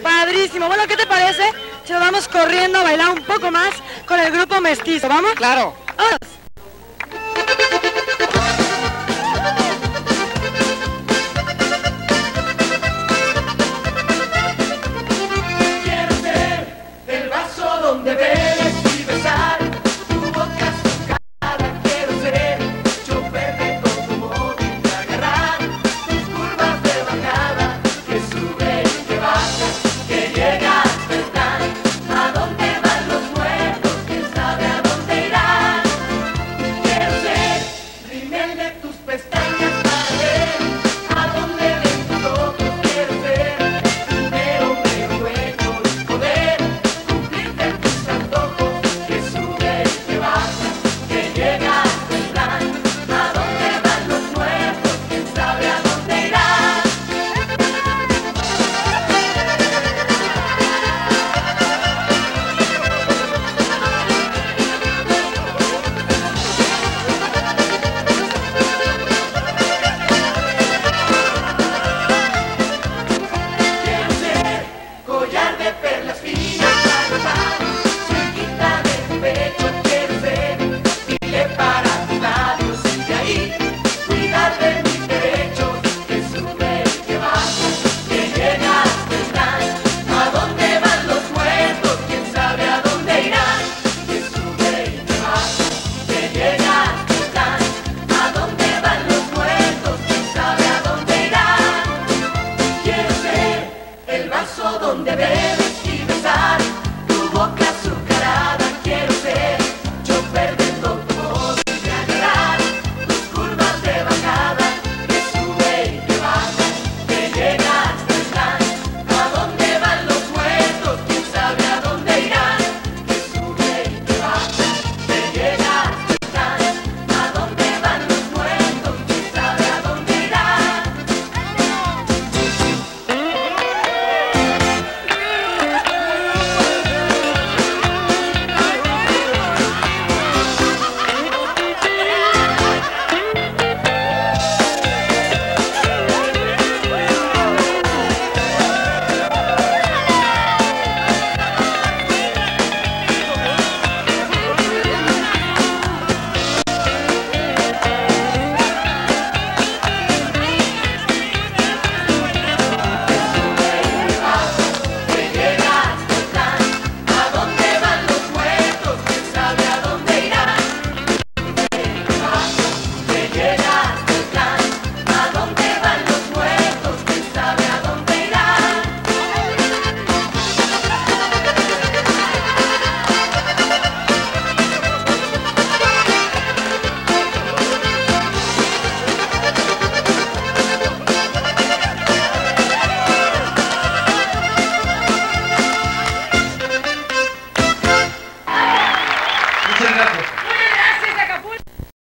Padrísimo. Bueno, ¿qué te parece si nos vamos corriendo a bailar un poco más con el grupo mestizo? ¿Vamos? Claro. ¡Vamos! de perlas finas.